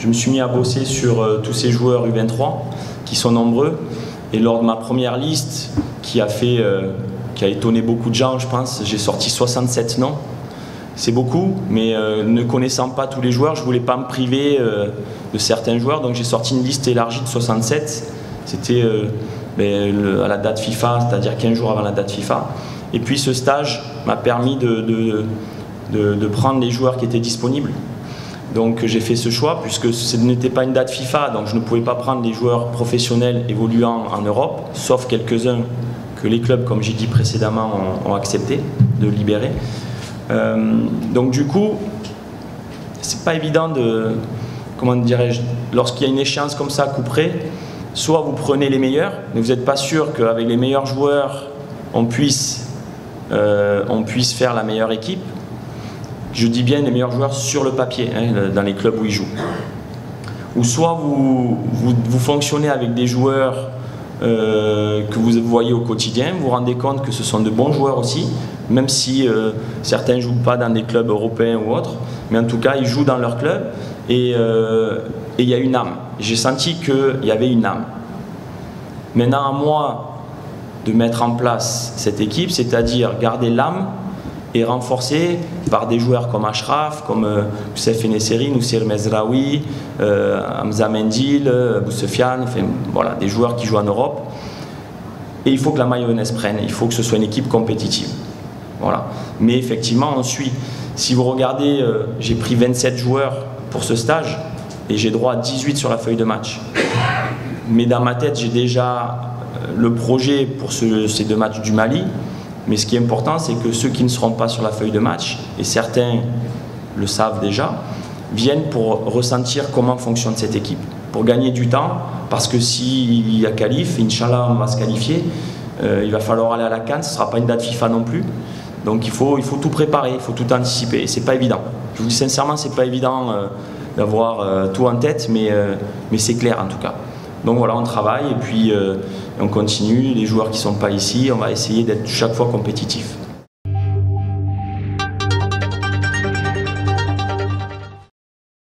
je me suis mis à bosser sur euh, tous ces joueurs U23 qui sont nombreux. Et lors de ma première liste, qui a fait, euh, qui a étonné beaucoup de gens, je pense, j'ai sorti 67 noms. C'est beaucoup, mais euh, ne connaissant pas tous les joueurs, je voulais pas me priver de certains joueurs, donc j'ai sorti une liste élargie de 67. C'était ben, à la date FIFA, c'est-à-dire 15 jours avant la date FIFA. Et puis ce stage m'a permis de, de, prendre les joueurs qui étaient disponibles. Donc j'ai fait ce choix puisque ce n'était pas une date FIFA, donc je ne pouvais pas prendre des joueurs professionnels évoluant en Europe, sauf quelques-uns que les clubs, comme j'ai dit précédemment, ont, accepté de libérer. Euh, donc du coup, c'est pas évident de, comment dirais-je, lorsqu'il y a une échéance comme ça, coup près, soit vous prenez les meilleurs, mais vous n'êtes pas sûr qu'avec les meilleurs joueurs, on puisse, euh, on puisse faire la meilleure équipe je dis bien les meilleurs joueurs sur le papier, hein, dans les clubs où ils jouent. Ou soit vous, vous, fonctionnez avec des joueurs euh, que vous voyez au quotidien, vous vous rendez compte que ce sont de bons joueurs aussi, même si euh, certains ne jouent pas dans des clubs européens ou autres, mais en tout cas ils jouent dans leur club euh, et il y a une âme. J'ai senti qu'il y avait une âme. Maintenant à moi de mettre en place cette équipe, c'est-à-dire garder l'âme et renforcé par des joueurs comme Ashraf, comme euh, Youssef Eneseri, Noussir Mezraoui, euh, Hamza Mendil, euh, Boussefian, enfin, voilà, des joueurs qui jouent en Europe. Et il faut que la mayonnaise prenne, il faut que ce soit une équipe compétitive. Voilà. Mais effectivement, on suit. Si vous regardez, j'ai pris 27 joueurs pour ce stage et j'ai droit à 18 sur la feuille de match. Mais dans ma tête, j'ai déjà le projet pour ces deux matchs du Mali, mais ce qui est important, c'est que ceux qui ne seront pas sur la feuille de match, et certains le savent déjà, viennent pour ressentir comment fonctionne cette équipe, pour gagner du temps, parce que s'il y a qualif, Inch'Allah, on va se qualifier, euh, il va falloir aller à la Cannes, ce ne sera pas une date FIFA non plus. Donc il faut, il faut tout préparer, il faut tout anticiper, et c'est pas évident. Je vous dis sincèrement, c'est pas évident euh, d'avoir euh, tout en tête, mais, mais c'est clair en tout cas. Donc voilà, on travaille et puis on continue. Les joueurs qui ne sont pas ici, on va essayer d'être chaque fois compétitifs.